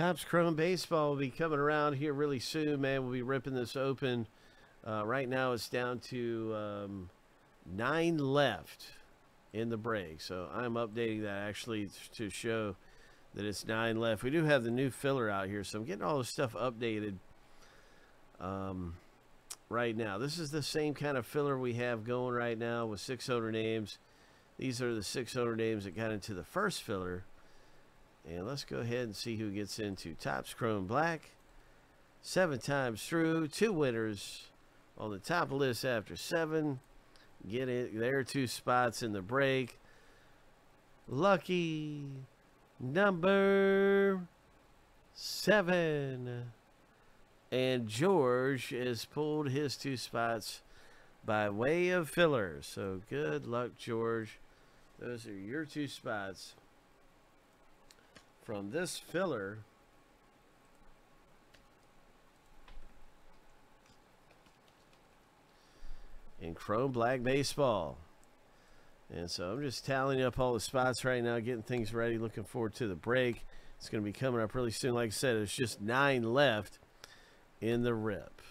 Topps Chrome Baseball will be coming around here really soon, man. We'll be ripping this open. Uh, right now it's down to um, nine left in the break. So I'm updating that actually to show that it's nine left. We do have the new filler out here, so I'm getting all this stuff updated um, right now. This is the same kind of filler we have going right now with six owner names. These are the six owner names that got into the first filler. And let's go ahead and see who gets into Topps Chrome Black. Seven times through, two winners on the top list after seven. Get it. There are two spots in the break. Lucky number seven. And George has pulled his two spots by way of fillers. So good luck, George. Those are your two spots from this filler. In Chrome Black Baseball. And so I'm just tallying up all the spots right now, getting things ready, looking forward to the break. It's going to be coming up really soon. Like I said, it's just nine left in the rip.